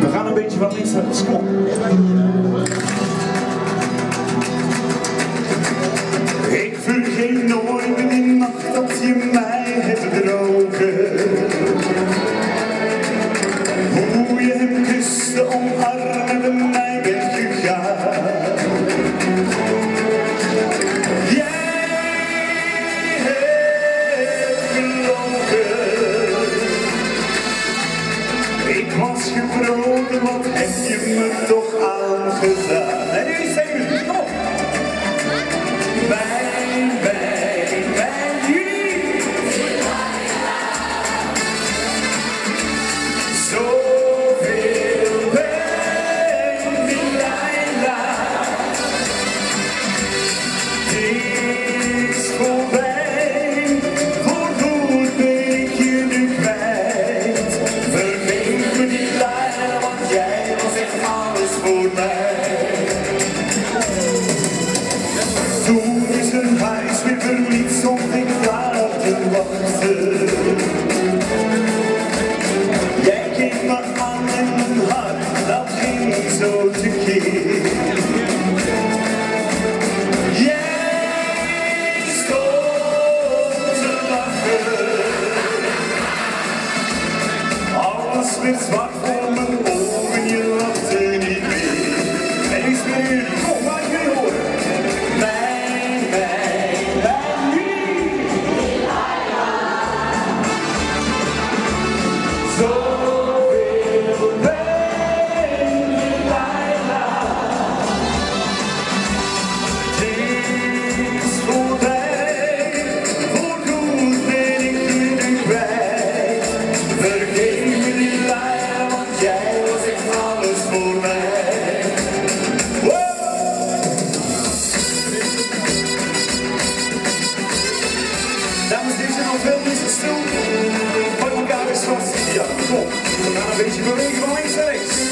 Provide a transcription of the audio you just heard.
We gaan een beetje van links naar rechts. heb je me toch aangedaan? this one Foi um cara esvazia. Bom, cada vez de meu em excelência.